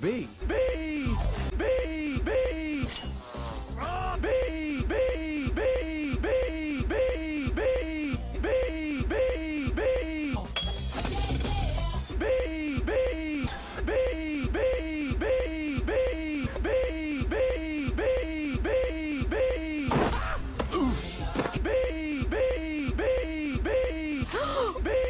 beat, beat, beat, beat, beat, beat. Ah, beat, beat, beat, beat, beat, beat, beat, beat, beat. Beat, beat, beat, beat, beat, beat, beat, beat, beat, beat, beat. Beat, beat, beat, beat. Beat, beat,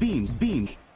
Beam, beam.